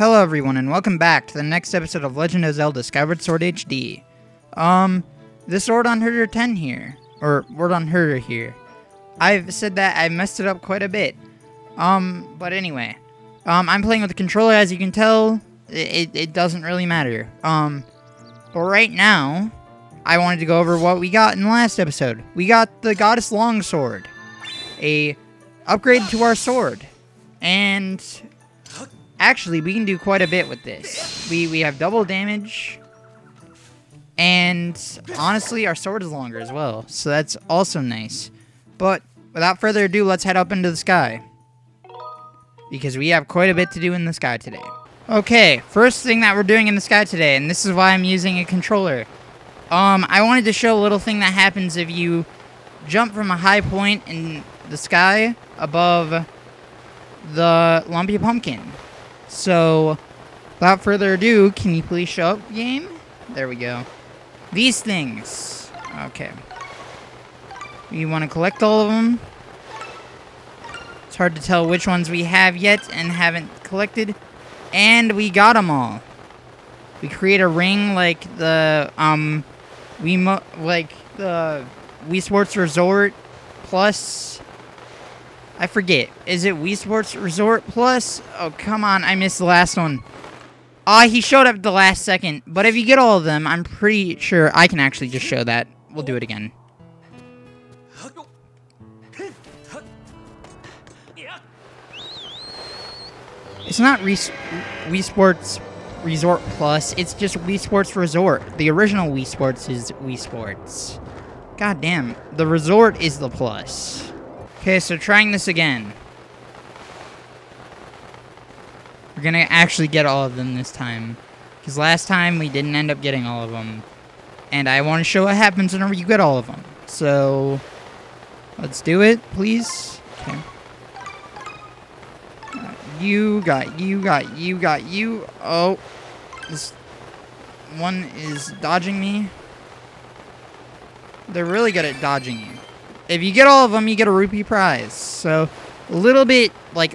Hello everyone and welcome back to the next episode of Legend of Zelda Skyward Sword HD. Um, this Sword on Herder 10 here, or OrdonHerder here. I've said that I messed it up quite a bit. Um, but anyway, um, I'm playing with the controller as you can tell, it, it doesn't really matter. Um, but right now, I wanted to go over what we got in the last episode. We got the Goddess Longsword, a upgrade to our sword, and actually we can do quite a bit with this. We we have double damage, and honestly our sword is longer as well, so that's also nice. But without further ado, let's head up into the sky because we have quite a bit to do in the sky today. Okay, first thing that we're doing in the sky today, and this is why I'm using a controller. Um, I wanted to show a little thing that happens if you jump from a high point in the sky above the lumpy pumpkin. So, without further ado, can you please show up, game? There we go. These things. Okay. You want to collect all of them. It's hard to tell which ones we have yet and haven't collected. And we got them all. We create a ring like the, um, we like the Wii Sports Resort Plus. I forget. Is it Wii Sports Resort Plus? Oh, come on. I missed the last one. Ah, uh, he showed up the last second. But if you get all of them, I'm pretty sure I can actually just show that. We'll do it again. It's not Wii Sports Resort Plus. It's just Wii Sports Resort. The original Wii Sports is Wii Sports. God damn. The Resort is the plus. Okay, so trying this again. We're gonna actually get all of them this time. Because last time we didn't end up getting all of them. And I want to show what happens whenever you get all of them. So, let's do it, please. Okay. You got you, got you, got you. Oh. This one is dodging me. They're really good at dodging you. If you get all of them, you get a rupee prize. So, a little bit, like,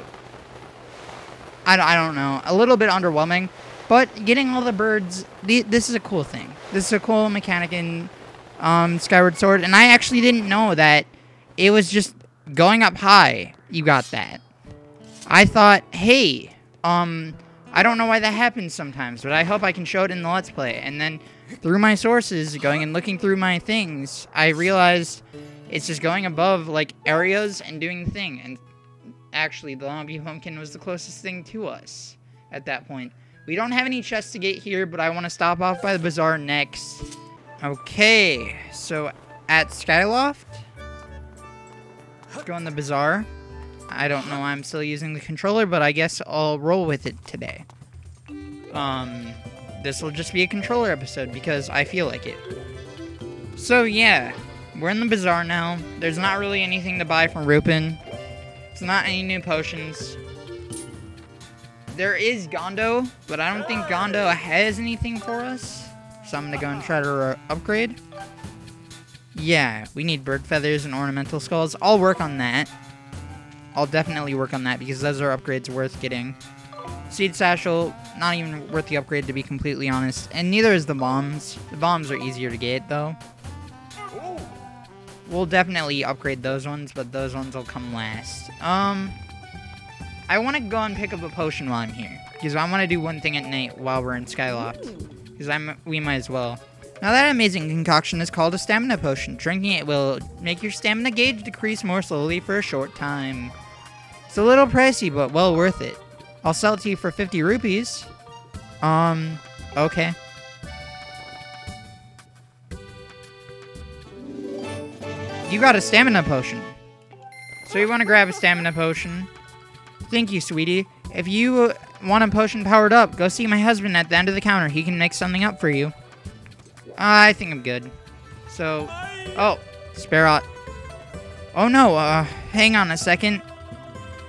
I, I don't know, a little bit underwhelming. But getting all the birds, the, this is a cool thing. This is a cool mechanic in um, Skyward Sword. And I actually didn't know that it was just going up high, you got that. I thought, hey, um, I don't know why that happens sometimes, but I hope I can show it in the Let's Play. And then through my sources, going and looking through my things, I realized it's just going above, like, areas and doing the thing. And actually, the Lumpy Pumpkin was the closest thing to us at that point. We don't have any chests to get here, but I want to stop off by the bazaar next. Okay, so at Skyloft, let's go in the bazaar. I don't know why I'm still using the controller, but I guess I'll roll with it today. Um, this will just be a controller episode because I feel like it. So yeah, we're in the bazaar now. There's not really anything to buy from Rupin. It's not any new potions. There is Gondo, but I don't think Gondo has anything for us. So I'm gonna go and try to upgrade. Yeah, we need bird feathers and ornamental skulls. I'll work on that. I'll definitely work on that because those are upgrades worth getting. Seed Satchel, not even worth the upgrade to be completely honest. And neither is the bombs. The bombs are easier to get though. We'll definitely upgrade those ones, but those ones will come last. Um, I want to go and pick up a potion while I'm here. Because I want to do one thing at night while we're in Skyloft. Because I'm we might as well. Now that amazing concoction is called a stamina potion. Drinking it will make your stamina gauge decrease more slowly for a short time. It's a little pricey, but well worth it. I'll sell it to you for 50 rupees. Um, okay. You got a stamina potion. So you want to grab a stamina potion. Thank you, sweetie. If you want a potion powered up, go see my husband at the end of the counter. He can make something up for you. I think I'm good. So, oh, Sparrot. Oh no, uh, hang on a second.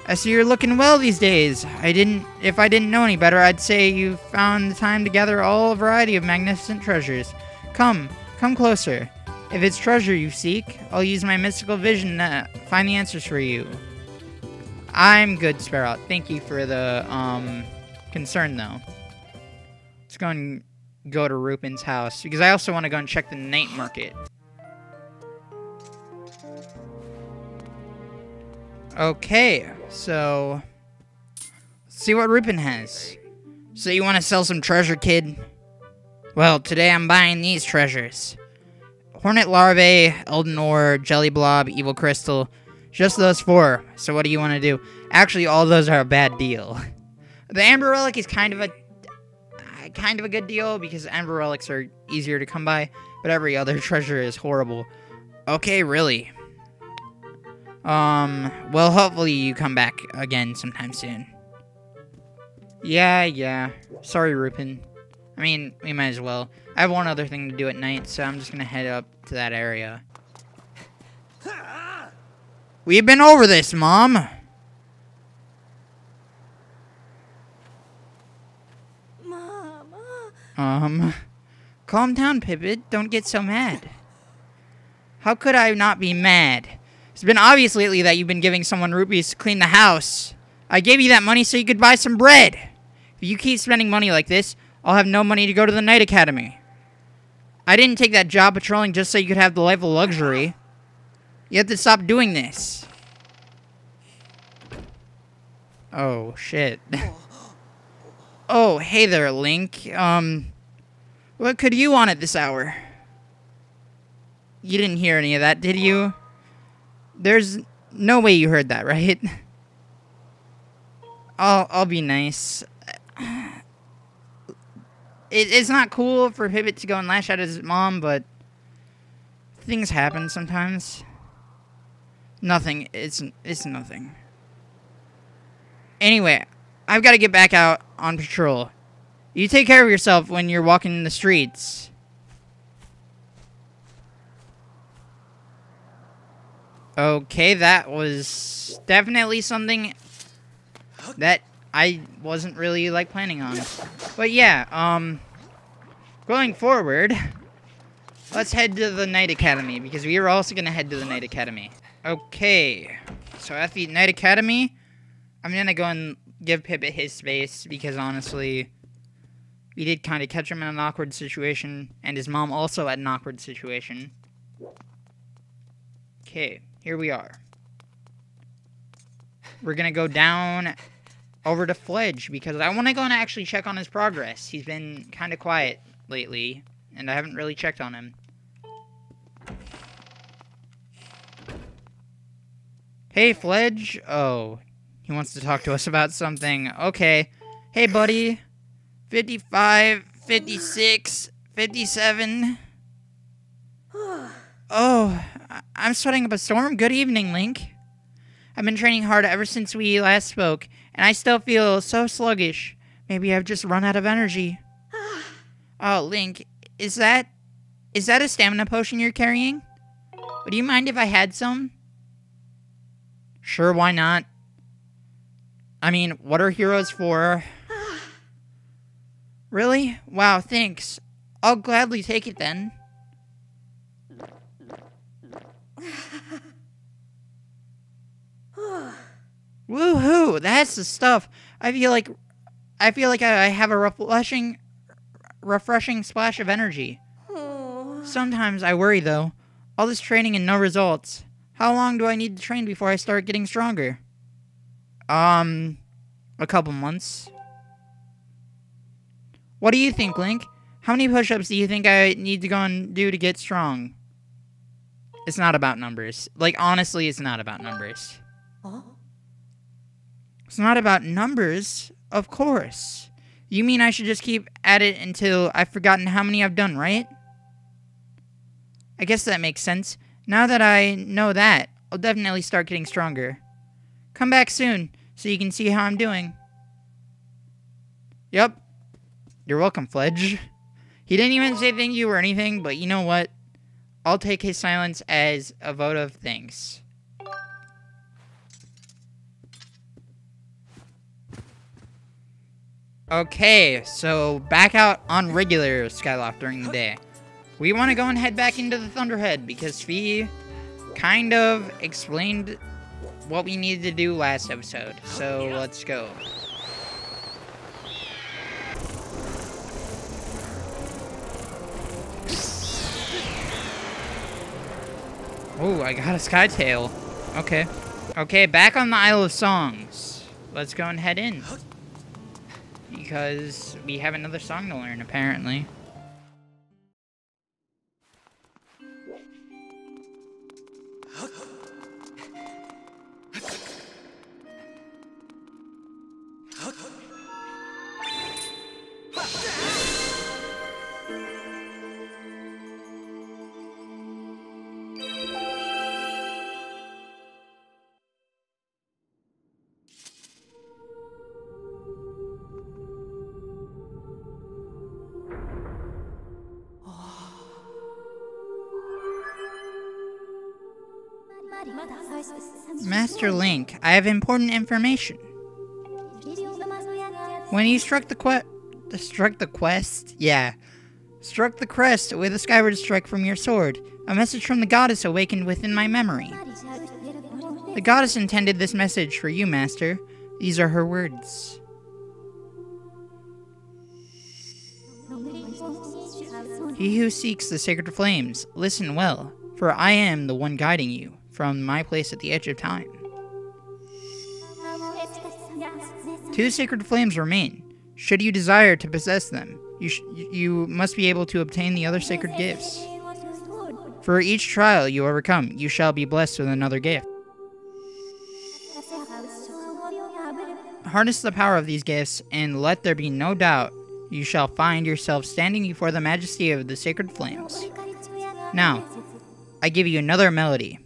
I see you're looking well these days. I didn't, if I didn't know any better, I'd say you found the time to gather all a variety of magnificent treasures. Come, come closer. If it's treasure you seek, I'll use my mystical vision to find the answers for you. I'm good, Sparrow. Thank you for the, um, concern, though. Let's go and go to Rupin's house because I also want to go and check the night market. Okay, so let's see what Rupin has. So you want to sell some treasure, kid? Well, today I'm buying these treasures. Hornet Larvae, Elden Ore, Jelly Blob, Evil Crystal. Just those four. So what do you want to do? Actually, all those are a bad deal. The Amber Relic is kind of a kind of a good deal because Amber Relics are easier to come by, but every other treasure is horrible. Okay, really. Um, well, hopefully you come back again sometime soon. Yeah, yeah. Sorry, Rupin. I mean, we might as well. I have one other thing to do at night, so I'm just gonna head up to that area. We've been over this, Mom. Mama. Um, calm down, Pipit. Don't get so mad. How could I not be mad? It's been obvious lately that you've been giving someone rupees to clean the house. I gave you that money so you could buy some bread. If you keep spending money like this, I'll have no money to go to the Knight Academy. I didn't take that job patrolling just so you could have the life of luxury. You have to stop doing this. Oh, shit. oh, hey there, Link. Um, what could you want at this hour? You didn't hear any of that, did you? There's no way you heard that, right? I'll I'll be nice. It, it's not cool for Pipit to go and lash out at his mom, but things happen sometimes. Nothing. It's it's nothing. Anyway, I've got to get back out on patrol. You take care of yourself when you're walking in the streets. Okay, that was definitely something that I wasn't really like planning on. But yeah, um going forward, let's head to the Knight Academy because we are also going to head to the Knight Academy. Okay. So at the Knight Academy, I'm going to go and give Pipit his space because honestly, we did kind of catch him in an awkward situation and his mom also at an awkward situation. Okay, here we are. We're to go down over to Fledge because I want to go and actually check on his progress. He's been kind of quiet lately, and I haven't really checked on him. Hey, Fledge. Oh, he wants to talk to us about something. Okay. Hey, buddy. 55, 56, 57. Oh, I'm sweating up a storm. Good evening, Link. I've been training hard ever since we last spoke, and I still feel so sluggish. Maybe I've just run out of energy. oh, Link, is that is that a stamina potion you're carrying? Would you mind if I had some? Sure, why not? I mean, what are heroes for? really? Wow, thanks. I'll gladly take it then. Woohoo! That's the stuff. I feel like I feel like I have a refreshing refreshing splash of energy. Oh. Sometimes I worry though. All this training and no results. How long do I need to train before I start getting stronger? Um a couple months. What do you think, Link? How many push-ups do you think I need to go and do to get strong? It's not about numbers. Like honestly, it's not about numbers. Oh. It's not about numbers, of course. You mean I should just keep at it until I've forgotten how many I've done, right? I guess that makes sense. Now that I know that, I'll definitely start getting stronger. Come back soon so you can see how I'm doing. Yep. You're welcome, Fledge. He didn't even say thank you or anything, but you know what? I'll take his silence as a vote of thanks. Okay, so back out on regular Skyloft during the day. We want to go and head back into the Thunderhead because Fi kind of explained what we needed to do last episode. So let's go. Oh, I got a Skytail. Okay. Okay, back on the Isle of Songs. Let's go and head in. Because we have another song to learn, apparently. Master Link, I have important information. When you struck the quest, struck the quest, yeah, struck the crest with a skyward strike from your sword, a message from the goddess awakened within my memory. The goddess intended this message for you, Master. These are her words. He who seeks the sacred flames, listen well, for I am the one guiding you from my place at the edge of time. Two sacred flames remain. Should you desire to possess them, you, you must be able to obtain the other sacred gifts. For each trial you overcome, you shall be blessed with another gift. Harness the power of these gifts, and let there be no doubt you shall find yourself standing before the majesty of the sacred flames. Now, I give you another melody.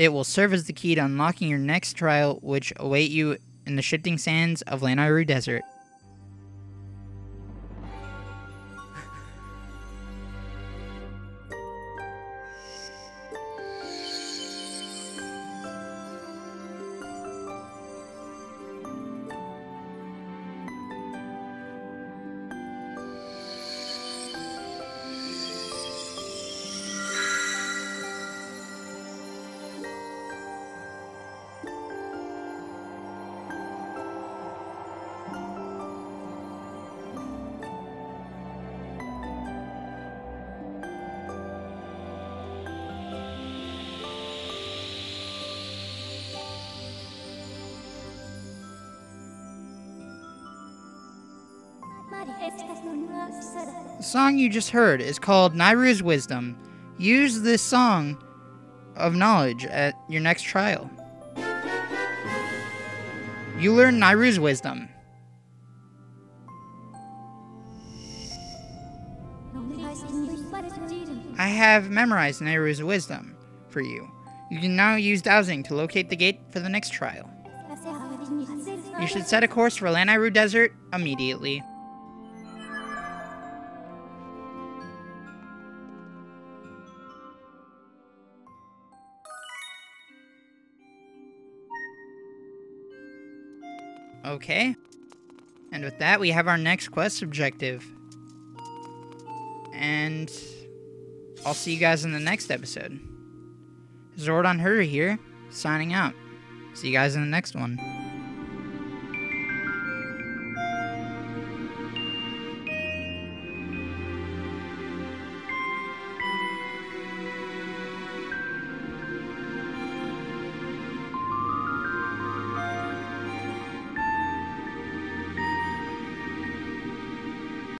It will serve as the key to unlocking your next trial, which await you in the shifting sands of Lanayru Desert. The song you just heard is called Nayru's Wisdom. Use this song of knowledge at your next trial. You learn Nayru's Wisdom. I have memorized Nayru's Wisdom for you. You can now use dowsing to locate the gate for the next trial. You should set a course for Lanayru Desert immediately. Okay. And with that, we have our next quest objective. And I'll see you guys in the next episode. OrdonHerder here, signing out. See you guys in the next one.